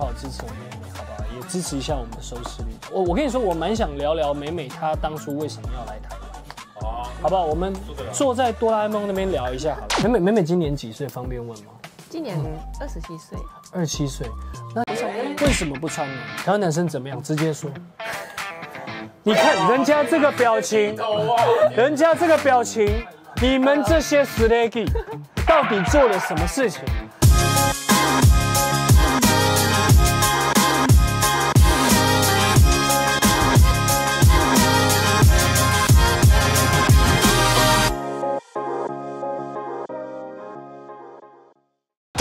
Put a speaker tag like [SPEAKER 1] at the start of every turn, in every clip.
[SPEAKER 1] 好支持我们美美，好不好？也支持一下我们的收视率。我我跟你说，我蛮想聊聊美美她当初为什么要来台湾。
[SPEAKER 2] 哦，
[SPEAKER 1] 好不好？我们坐在哆啦 A 梦那边聊一下好了。美美美美今年几岁？方便问吗？
[SPEAKER 3] 今年二十七岁，
[SPEAKER 1] 二十七岁。那为什么不穿呢？台湾男生怎么样？直接说。你看人家这个表情，人家这个表情，你们这些 s l a g y 到底做了什么事情？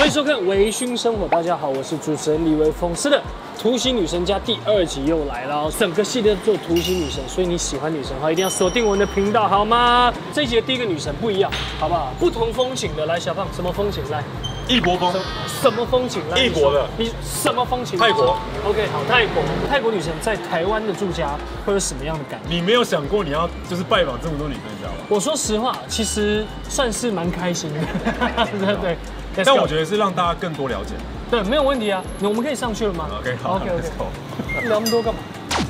[SPEAKER 1] 迎收看《微醺生活》，大家好，我是主持人李维峰。是的，《图形女神家》第二集又来了哦，整个系列做图形女神，所以你喜欢女神的话，一定要锁定我们的频道，好吗？这一集的第一个女神不一样，好不好？不同风情的，来，小胖，什么风情？来，
[SPEAKER 2] 异国风，
[SPEAKER 1] 什么风情？来，
[SPEAKER 2] 异国的
[SPEAKER 1] 你什么风情？
[SPEAKER 2] 泰国。
[SPEAKER 1] OK，好，泰国，泰国女神在台湾的住家会有什么样的感觉？
[SPEAKER 2] 你没有想过你要就是拜访这么多女生，你知道吗？
[SPEAKER 1] 我说实话，其实算是蛮开心的，对 对。
[SPEAKER 2] 但我觉得是让大家更多了解。
[SPEAKER 1] 对，没有问题啊。我们可以上去了吗
[SPEAKER 2] OK，好
[SPEAKER 1] OK OK。
[SPEAKER 2] let's go
[SPEAKER 1] 聊那么多干嘛？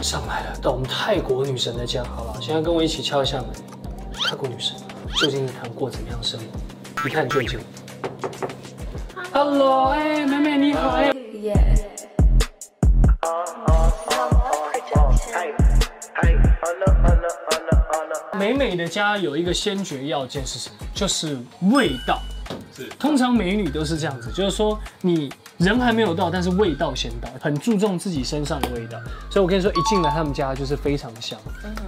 [SPEAKER 1] 上来了，到我们泰国女神的家，好不好？现在跟我一起敲一下门。泰国女神究竟想过怎么样生活？一看就知。Hello，哎，美美你好，哎。美美的家有一个先决要件是什么？就是味道。通常美女都是这样子，就是说你人还没有到，但是味道先到，很注重自己身上的味道。所以我跟你说，一进来他们家就是非常香。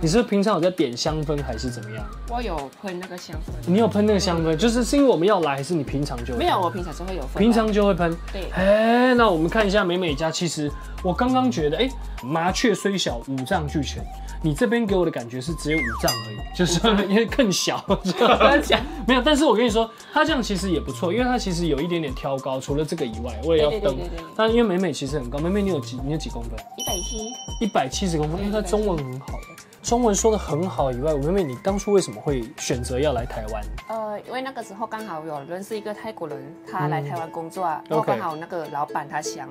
[SPEAKER 1] 你是不是平常有在点香氛还是怎么样？
[SPEAKER 3] 我有喷那个香氛，
[SPEAKER 1] 你有喷那个香氛，就是是因为我们要来，还是你平常就
[SPEAKER 3] 没有，我平常是会有分。
[SPEAKER 1] 平常就会喷。
[SPEAKER 3] 对
[SPEAKER 1] 哎，那我们看一下美美家，其实我刚刚觉得，哎，麻雀虽小，五脏俱全。你这边给我的感觉是只有五脏而已，就是因为更小。没有，但是我跟你说，它这样其实也不错，因为它其实有一点点挑高，除了这个以外，我也要登
[SPEAKER 3] 对对对对对。
[SPEAKER 1] 但因为美美其实很高，美美你有几你有几公分？
[SPEAKER 3] 一百七，
[SPEAKER 1] 一百七十公分，因为她中文很好，中文说的很好以外，美美你当初为什么会选择要来台湾？
[SPEAKER 3] 呃，因为那个时候刚好有认识一个泰国人，他来台湾工作啊，然后刚好那个老板他想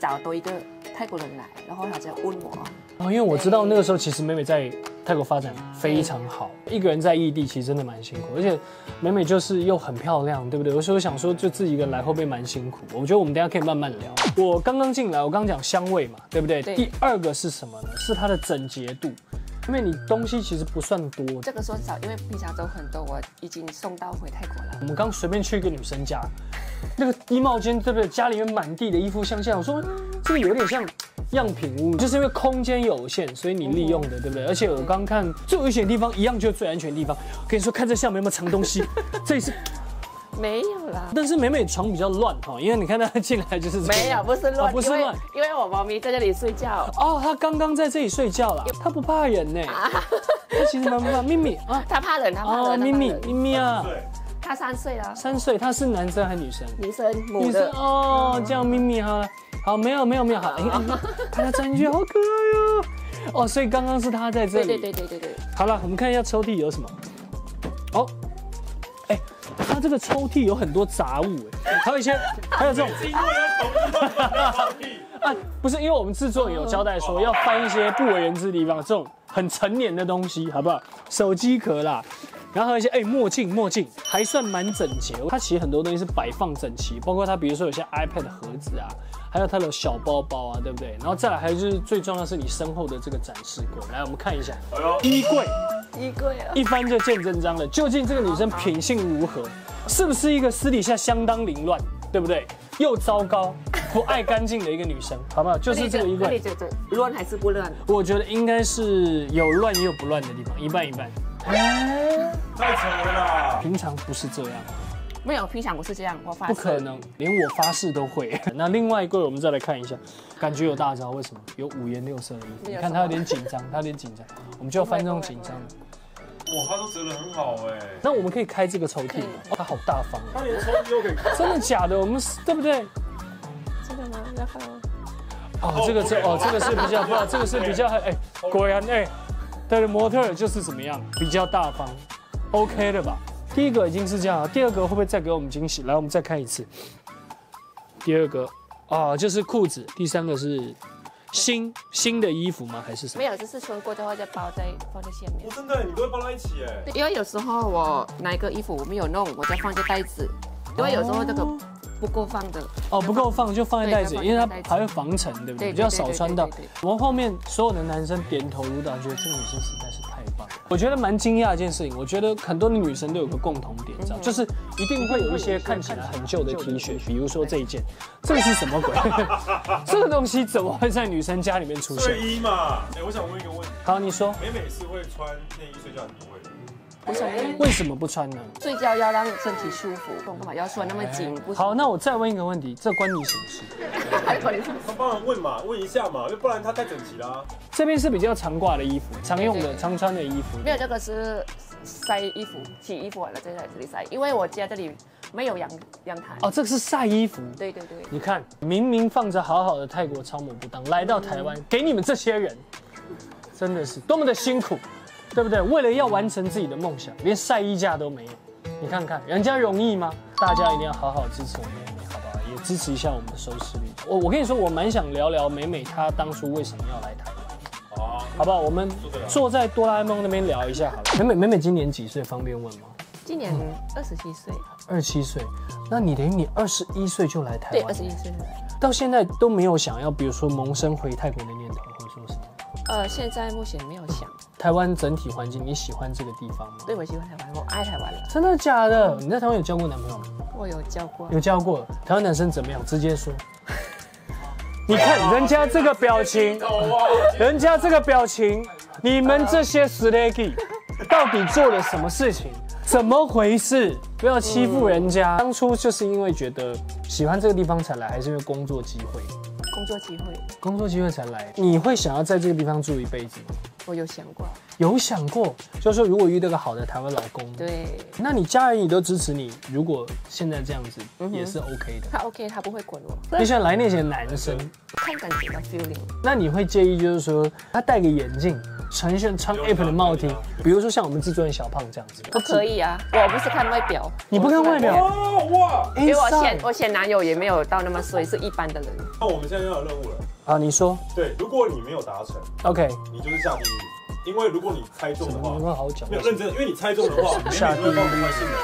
[SPEAKER 3] 找多一个泰国人来，然后他就问我，
[SPEAKER 1] 哦，因为我知道那个时候其实美美在泰国发展非常好，一个人在异地其实真的蛮辛苦，而且美美就是又很漂亮，对不对？有时候想说就自己一个人来会不会蛮辛苦？我觉得我们等下可以慢慢聊。我刚刚进来，我刚刚讲香味嘛，对不对？
[SPEAKER 3] 对
[SPEAKER 1] 第二个是什么呢？是它的整洁度，因为你东西其实不算多。
[SPEAKER 3] 这个说少，因为平常都很多，我已经送到回泰国了。
[SPEAKER 1] 我们刚随便去一个女生家，那个衣帽间对不对？家里面满地的衣服像这样，我说这个有点像样品屋，就是因为空间有限，所以你利用的，对不对？而且我刚看最危险的地方，一样就是最安全的地方。我跟你说，看这下面有没有藏东西，这里是，
[SPEAKER 3] 没有啦。
[SPEAKER 1] 但是美美床比较乱哈，因为你看她进来就是这个
[SPEAKER 3] 没有，不是
[SPEAKER 1] 哦
[SPEAKER 3] 乱，
[SPEAKER 1] 不是乱。
[SPEAKER 3] 因为我猫咪在这里睡觉，
[SPEAKER 1] 哦，她刚刚在这里睡觉了，她不怕人呢，她其实蛮不怕。咪咪啊，
[SPEAKER 3] 它怕人，它怕
[SPEAKER 1] 哦，
[SPEAKER 3] 人。
[SPEAKER 1] 咪咪
[SPEAKER 3] 它怕人
[SPEAKER 1] 咪咪啊，
[SPEAKER 3] 它三岁了，
[SPEAKER 1] 三岁，她是男生还是女生？
[SPEAKER 3] 女生母
[SPEAKER 1] 女生
[SPEAKER 3] 的。
[SPEAKER 1] 哦，这样咪咪哈，好，没有没有没有，好，看它钻进去，好可爱哟。哦，所以刚刚是它在这
[SPEAKER 3] 对
[SPEAKER 1] 里。
[SPEAKER 3] 对对对对对，
[SPEAKER 1] 好了，我们看一下抽屉有什么。哦，哎，它这个抽屉有很多杂物，哎，还有一些，还有这种 啊，不是，因为我们制作人有交代说要翻一些不为人知的地方，这种很成年的东西，好不好？手机壳啦。然后还有一些哎墨镜，墨镜还算蛮整洁。它其实很多东西是摆放整齐，包括它比如说有些 iPad 盒子啊，还有它的小包包啊，对不对？然后再来还有就是最重要的是你身后的这个展示柜。来，我们看一下
[SPEAKER 2] 哎呦，
[SPEAKER 1] 衣柜，
[SPEAKER 3] 衣柜啊，
[SPEAKER 1] 一翻就见真章了。究竟这个女生品性如何？是不是一个私底下相当凌乱，对不对？又糟糕、不爱干净的一个女生，好不好？就是这个衣柜，
[SPEAKER 3] 对对对乱还是不乱？
[SPEAKER 1] 我觉得应该是有乱也有不乱的地方，一半一半。
[SPEAKER 2] 太扯了啦！
[SPEAKER 1] 平常不是这样，
[SPEAKER 3] 没有，平常不是这样，我发誓
[SPEAKER 1] 不可。能，连我发誓都会。那另外一柜我们再来看一下，感觉有大招，为什么？有五颜六色的衣服，你看他有点紧张，他有点紧张，我们就要翻这种紧张的。
[SPEAKER 2] 哇，他都折得很好哎，
[SPEAKER 1] 那我们可以开这个抽屉吗？哦，他好大方哦，
[SPEAKER 2] 他连抽屉都可以开。
[SPEAKER 1] 真的假的？我们是对不对？
[SPEAKER 3] 真的吗？要放吗？
[SPEAKER 1] 哦，这个是哦，这个是比较不，这个是比较哎，果然哎，对，模特就是怎么样，比较大方，OK 的吧？第一个已经是这样了，第二个会不会再给我们惊喜？来，我们再看一次。第二个啊，就是裤子。第三个是新新的衣服吗？还是什么
[SPEAKER 3] 没？有，就是穿过之后再包在放在下面
[SPEAKER 2] 我。真的，你都会包在一起哎。
[SPEAKER 3] 因为有时候我拿一个衣服我没有弄，我再放一个袋子，因为有时候这个不够放的。
[SPEAKER 1] 哦，不够放就放在袋子，
[SPEAKER 3] 对
[SPEAKER 1] 因为它还会防尘，对不对？
[SPEAKER 3] 对
[SPEAKER 1] 比较少穿到。我们后面所有的男生点头如捣，觉得这个女生实在是太棒了。我觉得蛮惊讶的一件事情，我觉得很多的女生都有个共同点，知道，
[SPEAKER 3] 嗯
[SPEAKER 1] 就是一定会有一些看起来很旧的 T 恤，比如说这一件，这个是什么鬼？这个东西怎么会在女生家里面出现
[SPEAKER 2] 睡？衣嘛。哎，我想问一个问题，
[SPEAKER 1] 好，你说
[SPEAKER 2] 美美是会穿内衣睡觉，你不会？
[SPEAKER 3] 不想要
[SPEAKER 1] 为什么不穿呢？
[SPEAKER 3] 睡觉要让身体舒服，干嘛要穿那么紧？不
[SPEAKER 1] 好，那我再问一个问题，这关你什么事？
[SPEAKER 3] 还管你什么
[SPEAKER 2] 他帮人问嘛，问一下嘛，要不然他太整齐啦。
[SPEAKER 1] 这边是比较常挂的衣服，常用的、常穿的衣服。
[SPEAKER 3] 没有，这个是晒衣服、洗衣服完了再在这里晒，因为我家这里没有阳阳台。
[SPEAKER 1] 哦，这个是晒衣服。
[SPEAKER 3] 对对对，
[SPEAKER 1] 你看，明明放着好好的泰国超模不当，来到台湾，给你们这些人，真的是多么的辛苦，对不对？为了要完成自己的梦想，连晒衣架都没有。你看看，人家容易吗？大家一定要好好支持我们好不好？也支持一下我们的收视率。我我跟你说，我蛮想聊聊美美她当初为什么要来台湾。
[SPEAKER 2] 好
[SPEAKER 1] 不好？我们坐在哆啦 A 梦那边聊一下好了。美美美美今年几岁？方便问吗？
[SPEAKER 3] 今年二十七岁，
[SPEAKER 1] 二十七岁。那你等于你二十一岁就来台
[SPEAKER 3] 对，二，十一岁。
[SPEAKER 1] 到现在都没有想要，比如说萌生回泰国的念头，或者说什么？
[SPEAKER 3] 呃，现在目前没有想，
[SPEAKER 1] 台湾整体环境，你喜欢这个地方吗？
[SPEAKER 3] 对我喜欢台湾，我爱台湾了。
[SPEAKER 1] 真的假的？你在台湾有交过男朋友吗？
[SPEAKER 3] 我有交过，
[SPEAKER 1] 有交过。台湾男生怎么样？直接说。你看人家这个表情，人家这个表情，你们这些 slaggy 到底做了什么事情？怎么回事？不要欺负人家。当初就是因为觉得喜欢这个地方才来，还是因为工作机会？
[SPEAKER 3] 工作机会，
[SPEAKER 1] 工作机会才来。你会想要在这个地方住一辈子吗？
[SPEAKER 3] 我有想过。
[SPEAKER 1] 有想过，就是说如果遇到个好的台湾老公，
[SPEAKER 3] 对，
[SPEAKER 1] 那你家人也都支持你。如果现在这样子也是 OK 的。
[SPEAKER 3] 他 OK，他不会滚我。
[SPEAKER 1] 你想来那些男生，
[SPEAKER 3] 看感觉的 feeling，
[SPEAKER 1] 那你会介意就是说他戴个眼镜，呈现穿 Ape 的帽 T，比如说像我们制作人小胖这样子，
[SPEAKER 3] 不可以啊！我不是看外表，
[SPEAKER 1] 你不看外表
[SPEAKER 2] 哦哇，
[SPEAKER 3] 因为我选我选男友也没有到那么衰，是一般的人。
[SPEAKER 2] 那我们现在要有任务了。
[SPEAKER 1] 啊，你说
[SPEAKER 2] 对，如果你没有达成
[SPEAKER 1] ，OK，
[SPEAKER 2] 你就是下地狱。因为如果你猜中的话
[SPEAKER 1] 能，够好好讲
[SPEAKER 2] 没有认真，因为你猜中的话，
[SPEAKER 1] 下地狱
[SPEAKER 2] 就会放不坏性的。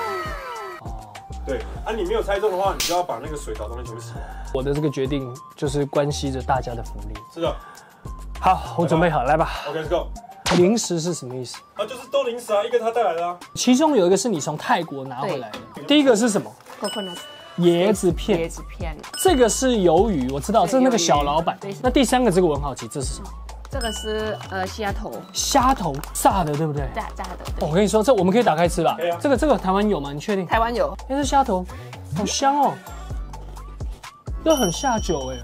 [SPEAKER 1] 哦。
[SPEAKER 2] 对，啊，你没有猜中的话，你就要把那个水倒东西全部洗完。
[SPEAKER 1] 我的这个决定就是关系着大家的福利。
[SPEAKER 2] 是的
[SPEAKER 1] 好，我准备好，来吧。
[SPEAKER 2] ，OK，Let's go。
[SPEAKER 1] 零食是什么意思？
[SPEAKER 2] 啊，就是都零食啊，一个他带来的啊。
[SPEAKER 1] 其中有一个是你从泰国拿回来的，第一个是什么
[SPEAKER 3] ？coconut
[SPEAKER 1] 椰子片
[SPEAKER 3] 椰，子片，
[SPEAKER 1] 这个是鱿鱼，我知道，
[SPEAKER 3] 对
[SPEAKER 1] 这是那个小老板。那第三个这个我很好奇，这是什么？
[SPEAKER 3] 这个是呃虾头
[SPEAKER 1] 虾头炸的，对不对？
[SPEAKER 3] 炸炸的，
[SPEAKER 1] 哦我跟你说，这我们可以打开吃吧
[SPEAKER 2] 可以啊？
[SPEAKER 1] 这个这个台湾有吗？你确定？
[SPEAKER 3] 台湾有，
[SPEAKER 1] 哎，这虾头好香哦，这很下酒哎，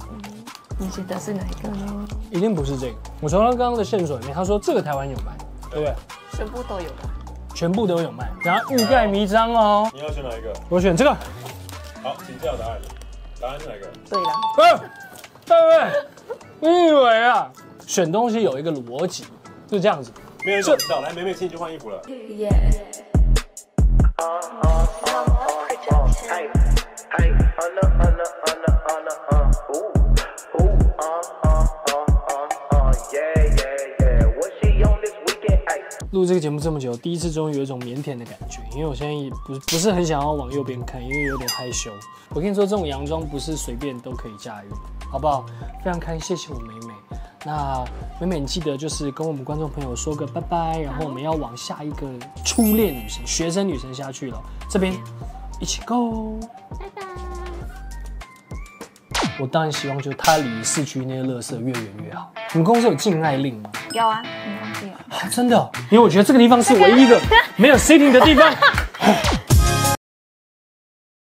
[SPEAKER 3] 你觉得是哪一个呢？
[SPEAKER 1] 一定不是这个。我从他刚刚的线索里面，他说这个台湾有卖，对不对？
[SPEAKER 3] 全部都有吧。
[SPEAKER 1] 全部都有卖。然后欲盖弥彰哦，
[SPEAKER 2] 你要选哪一个？
[SPEAKER 1] 我选这个。
[SPEAKER 2] 好，请揭晓答案。答案是哪个？
[SPEAKER 3] 对了，
[SPEAKER 1] 呃，对不对？你以为啊，选东西有一个逻辑，就这样子。
[SPEAKER 2] 没人想知道。来，美美，请你去换衣服了。
[SPEAKER 4] Hey, hey, uh, no, uh, no, uh, no, uh, no, uh, ooh,
[SPEAKER 1] 录这个节目这么久，第一次终于有一种腼腆的感觉，因为我现在也不不是很想要往右边看，因为有点害羞。我跟你说，这种洋装不是随便都可以驾驭，好不好？非常开心，谢谢我美美。那美美，你记得就是跟我们观众朋友说个拜拜，然后我们要往下一个初恋女神、学生女神下去了。这边一起 go，拜拜。我当然希望就是它离市区那些垃圾越远越好。你们公司有禁爱令吗？
[SPEAKER 3] 有啊，没关系啊。
[SPEAKER 1] 啊真的哦，因为我觉得这个地方是唯一一个没有 sitting 的地方。